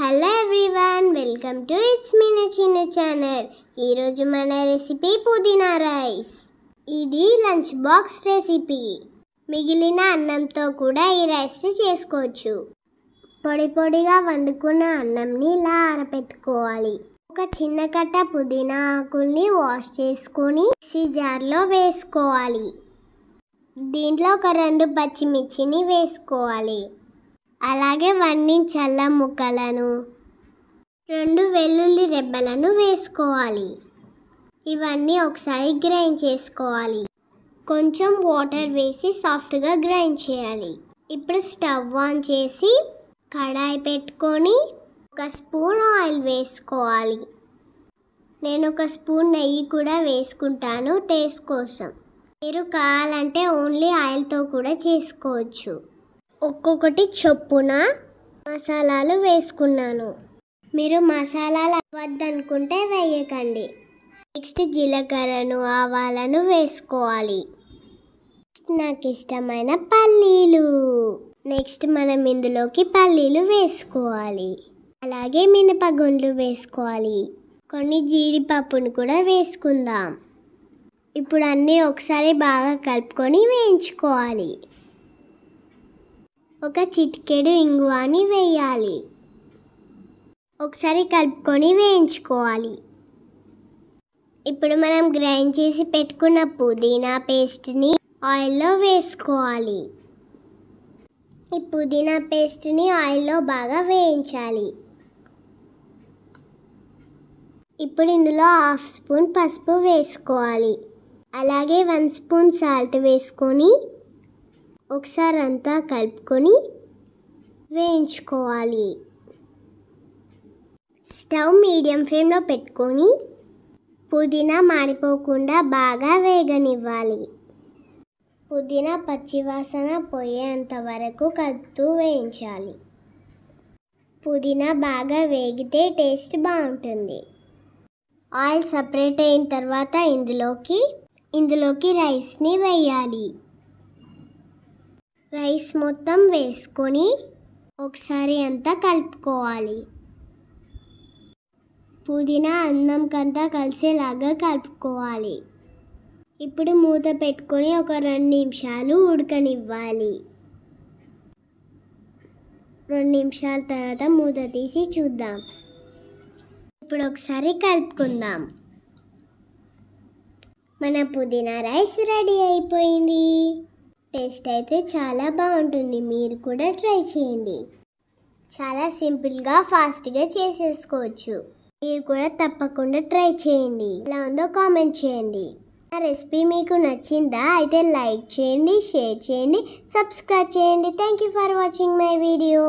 Hello everyone welcome to it's mini చిన్న channel ఈరోజు మన రెసిపీ పుదీనా రైస్ ఇది లంచ్ బాక్స్ రెసిపీ మిగిలిన అన్నంతో కూడా ఈ రైస్ చేసుకోవచ్చు. పొడి పొడిగా వండుకున్న అన్నంని ఇలా ఆరబెట్టుకోవాలి ఒక చిన్న కట్ట పుదీనా ఆకుల్ని వాష్ చేసుకొని మిక్సీ జార్లో వేసుకోవాలి. దీంట్లో ఒక రెండు పచ్చిమిర్చిని వేసుకోవాలి. అలాగే వన్ని ముక్కలను. రెండు వెల్లుల్లి రెబ్బలను వేసుకోవాలి. ఇవన్నీ ఒకసారి గ్రైండ్ చేసుకోవాలి. కొంచెం వాటర్ వేసి సాఫ్ట్గా గ్రైండ్ చేయాలి. ఇప్పుడు స్టవ్ ఆన్ చేసి కడాయి పెట్టుకొని ఒక స్పూన్ ఆయిల్ వేసుకోవాలి. నేను ఒక స్పూన్ నెయ్యి కూడా వేసుకుంటాను టేస్ట్ కోసం. మీరు కావాలంటే ఓన్లీ ఆయిల్తో కూడా చేసుకోవచ్చు. ఒక్కొక్కటి చొప్పున మసాలాలు వేసుకున్నాను. మీరు మసాలాలు వద్దనుకుంటే వేయకండి. నెక్స్ట్ జీలకర్రను ఆవాలను వేసుకోవాలి. నాకు ఇష్టమైన పల్లీలు. నెక్స్ట్ మనం ఇందులోకి పల్లీలు వేసుకోవాలి. అలాగే మినపగుండ్లు వేసుకోవాలి. కొన్ని జీడిపప్పును కూడా వేసుకుందాం. ఇప్పుడు అన్నీ ఒకసారి బాగా కలుపుకొని వేయించుకోవాలి. ఒక చిటికెడు ఇంగువాని వేయాలి. ఒకసారి కలుపుకొని వేయించుకోవాలి. ఇప్పుడు మనం గ్రైండ్ చేసి పెట్టుకున్న పుదీనా పేస్ట్ని ఆయిల్లో వేసుకోవాలి. ఈ పుదీనా పేస్ట్ని ఆయిల్లో బాగా వేయించాలి. ఇప్పుడు ఇందులో హాఫ్ స్పూన్ పసుపు వేసుకోవాలి. అలాగే వన్ స్పూన్ సాల్ట్ వేసుకొని ఒకసారి అంతా కలుపుకొని వేయించుకోవాలి. స్టవ్ మీడియం ఫ్లేమ్లో పెట్టుకొని పుదీనా మాడిపోకుండా బాగా వేగనివ్వాలి. పుదీనా పచ్చివాసన పోయేంత వరకు కలుపుతూ వేయించాలి. పుదీనా బాగా వేగితే టేస్ట్ బాగుంటుంది. ఆయిల్ సపరేట్ అయిన తర్వాత ఇందులోకి ఇందులోకి రైస్ని వేయాలి. రైస్ మొత్తం వేసుకొని ఒకసారి అంతా కలుపుకోవాలి. పుదీనా అన్నంకంతా కలిసేలాగా కలుపుకోవాలి. ఇప్పుడు మూత పెట్టుకొని ఒక రెండు నిమిషాలు ఉడకనివ్వాలి. రెండు నిమిషాల తర్వాత మూత తీసి చూద్దాం. ఇప్పుడు ఒకసారి కలుపుకుందాం. మన పుదీనా రైస్ రెడీ అయిపోయింది. టేస్ట్ అయితే చాలా బాగుంటుంది. మీరు కూడా ట్రై చేయండి. చాలా సింపుల్గా ఫాస్ట్గా చేసేసుకోవచ్చు. మీరు కూడా తప్పకుండా ట్రై చేయండి. ఎలా ఉందో కామెంట్ చేయండి. ఆ రెసిపీ మీకు నచ్చిందా? అయితే లైక్ చేయండి షేర్ చేయండి సబ్స్క్రైబ్ చేయండి. Thank you for watching my video.